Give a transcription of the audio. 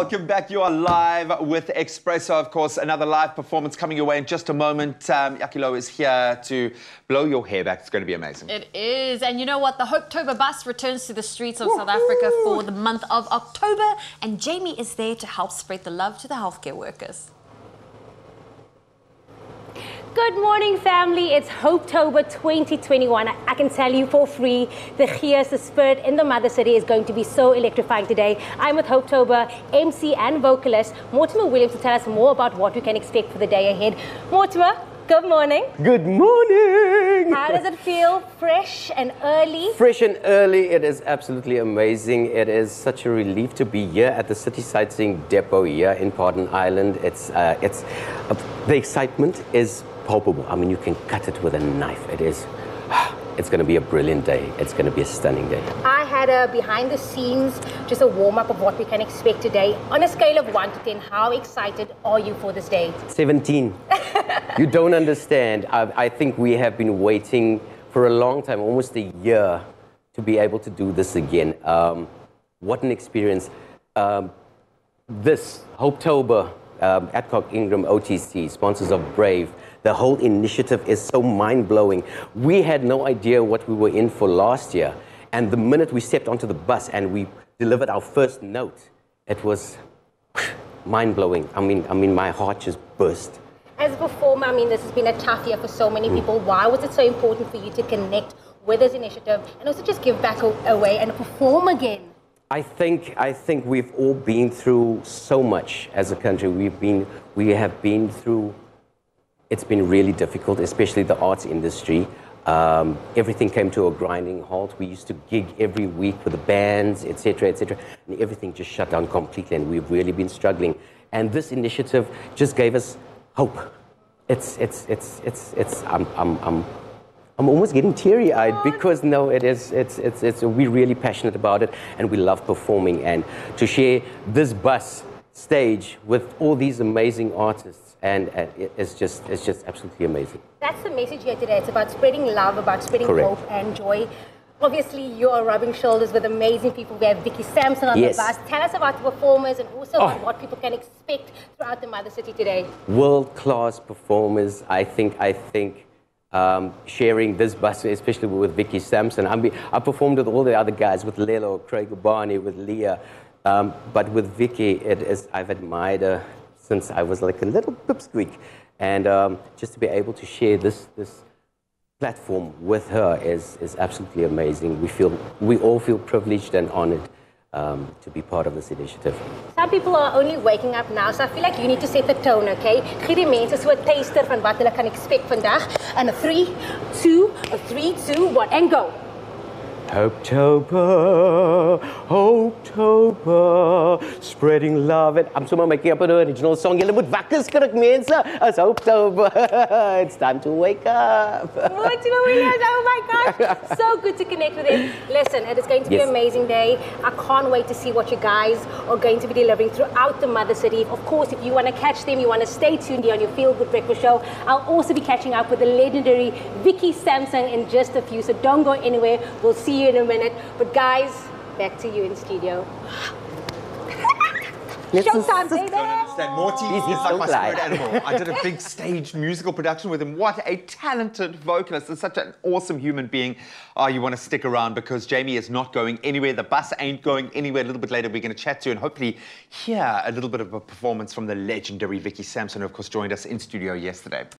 Welcome back. You are live with Expresso, of course. Another live performance coming your way in just a moment. Um, Yakilo is here to blow your hair back. It's going to be amazing. It is. And you know what? The Hopetober bus returns to the streets of South Africa for the month of October. And Jamie is there to help spread the love to the healthcare workers. Good morning, family. It's Hopetober 2021. I can tell you for free, the gees, the spirit in the Mother City is going to be so electrifying today. I'm with Hopetober MC and vocalist Mortimer Williams to tell us more about what we can expect for the day ahead. Mortimer, good morning. Good morning. How does it feel? Fresh and early? Fresh and early. It is absolutely amazing. It is such a relief to be here at the City Sightseeing Depot here in Paarden Eiland. It's, uh, it's, uh, the excitement is palpable. I mean, you can cut it with a knife. It is, it's going to be a brilliant day. It's going to be a stunning day. I had a behind the scenes, just a warm up of what we can expect today. On a scale of 1 to 10, how excited are you for this day? 17. you don't understand. I, I think we have been waiting for a long time, almost a year, to be able to do this again. Um, what an experience. Um, this Hopetober, um, Adcock Ingram OTC, sponsors of Brave, the whole initiative is so mind blowing. We had no idea what we were in for last year. And the minute we stepped onto the bus and we delivered our first note, it was mind blowing. I mean, I mean, my heart just burst. As a performer, I mean, this has been a tough year for so many Mm. people. Why was it so important for you to connect with this initiative and also just give back away and perform again? I think I think we've all been through so much as a country. We've been we have been through. It's been really difficult, especially the arts industry. Um, everything came to a grinding halt. We used to gig every week with the bands, etc., etc., and everything just shut down completely. And we've really been struggling. And this initiative just gave us hope. It's it's it's it's it's. I'm I'm I'm I'm almost getting teary-eyed because no, it is. It's, it's, it's. We're really passionate about it, and we love performing. And to share this bus stage with all these amazing artists, and, and it's just, it's just absolutely amazing. That's the message here today. It's about spreading love, about spreading Correct. hope and joy. Obviously, you are rubbing shoulders with amazing people. We have Vicky Sampson on Yes. the bus. Tell us about the performers and also Oh. what people can expect throughout the Mother City today. World-class performers. I think. I think. Um, sharing this bus, especially with Vicky Sampson. I mean, I performed with all the other guys, with Lelo, Craig Barney, with Leah, um, but with Vicky, it is. I've admired her since I was like a little pipsqueak, and um, just to be able to share this this platform with her is, is absolutely amazing. We feel we all feel privileged and honored um, to be part of this initiative. Some people are only waking up now, so I feel like you need to set the tone, okay? Gee die mense so 'n taster van wat hulle kan expect vandag. And a 3, 2, a 3, 2, 1 and go. Hopetober, Hopetober, spreading love. And I'm somewhere making up an original song. Julle moet wakker skrik mense. It's Hopetober. It's time to wake up. Mortimer Williams, oh my gosh. So good to connect with him. Listen, it is going to be Yes. an amazing day. I can't wait to see what you guys are going to be delivering throughout the Mother City. Of course, if you want to catch them, you want to stay tuned here on your Feel Good Breakfast Show. I'll also be catching up with the legendary Vicky Sampson in just a few, so don't go anywhere. We'll see you in a minute. But guys, back to you in studio. Showtime, baby! don't understand. Morty He's- he's is like so my glad. spirit animal. I did a big stage musical production with him. What a talented vocalist and such an awesome human being. Oh, you want to stick around because Jamie is not going anywhere. The bus ain't going anywhere. A little bit later, we're going to chat to you and hopefully hear a little bit of a performance from the legendary Vicky Sampson, who, of course, joined us in studio yesterday.